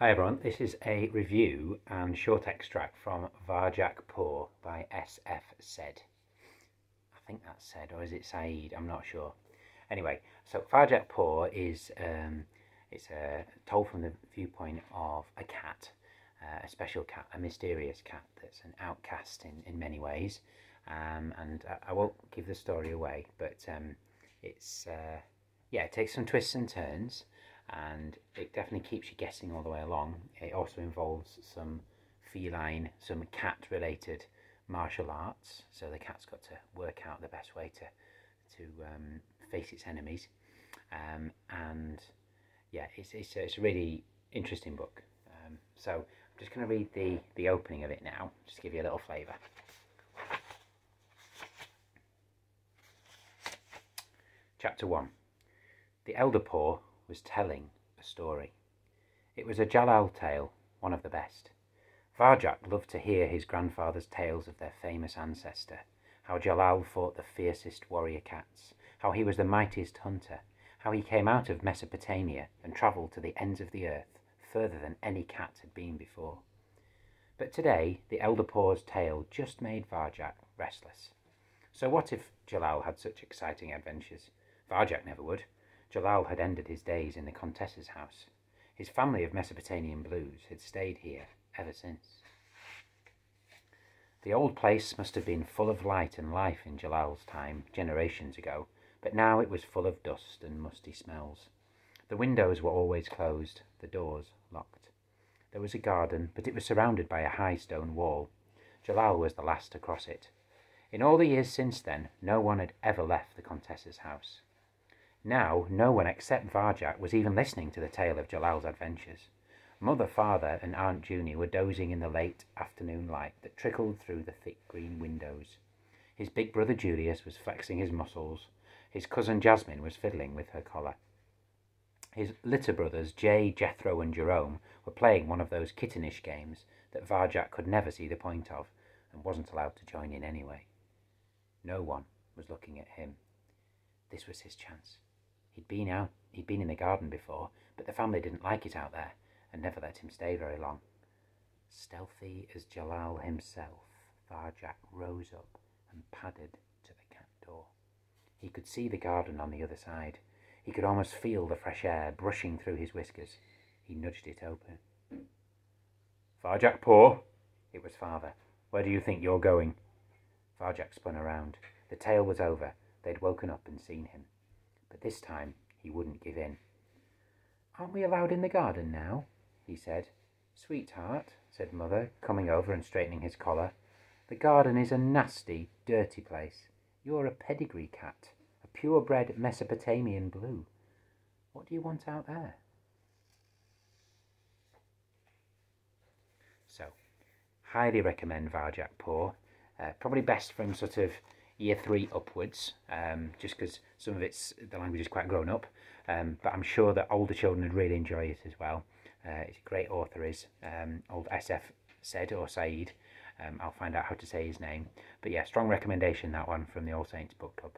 Hi everyone, this is a review and short extract from Varjak Paw by S.F. Said. I think that's Said, or is it Said? I'm not sure. Anyway, so Varjak Paw is um, it's uh, told from the viewpoint of a cat, uh, a special cat, a mysterious cat that's an outcast in, in many ways. Um, and I, I, won't give the story away, but um, it's uh, yeah, it takes some twists and turns and it definitely keeps you guessing all the way along. It also involves some feline, some cat related martial arts. So the cat's got to work out the best way to to um, face its enemies. Um, and yeah, it's, it's, it's, a really interesting book. Um, so I'm just going to read the, the opening of it now, just to give you a little flavour. Chapter 1 The Elder Paw was telling a story. It was a Jalal tale, one of the best. Varjak loved to hear his grandfather's tales of their famous ancestor, how Jalal fought the fiercest warrior cats, how he was the mightiest hunter, how he came out of Mesopotamia and travelled to the ends of the earth, further than any cat had been before. But today, the Elder paw's tale just made Varjak restless. So what if Jalal had such exciting adventures? Varjak never would. Jalal had ended his days in the Contessa's house. His family of Mesopotamian blues had stayed here ever since. The old place must have been full of light and life in Jalal's time, generations ago, but now it was full of dust and musty smells. The windows were always closed, the doors locked. There was a garden, but it was surrounded by a high stone wall. Jalal was the last to cross it. In all the years since then, no one had ever left the Contessa's house. Now, no one except Varjak was even listening to the tale of Jalal's adventures. Mother, father, and Aunt Junie were dozing in the late afternoon light that trickled through the thick green windows. His big brother Julius was flexing his muscles. His cousin Jasmine was fiddling with her collar. His litter brothers, Jay, Jethro, and Jerome, were playing one of those kittenish games that Varjak could never see the point of and wasn't allowed to join in anyway. No one was looking at him. This was his chance. He'd been out, he'd been in the garden before, but the family didn't like it out there and never let him stay very long. Stealthy as Jalal himself, Varjak rose up and padded to the cat door. He could see the garden on the other side. He could almost feel the fresh air brushing through his whiskers. He nudged it open. Varjak Paw? It was father. Where do you think you're going? Varjak spun around. The tale was over. They'd woken up and seen him but this time he wouldn't give in. Aren't we allowed in the garden now? he said. Sweetheart, said Mother, coming over and straightening his collar, the garden is a nasty, dirty place. You're a pedigree cat, a purebred Mesopotamian blue. What do you want out there? So, highly recommend Varjak Paw. Uh, probably best from sort of year three upwards, um, just because some of it's the language is quite grown up. Um, but I'm sure that older children would really enjoy it as well. Uh, it's a great author, is um, old SF Said or Said. Um, I'll find out how to say his name. But yeah, strong recommendation that one from the All Saints Book Club.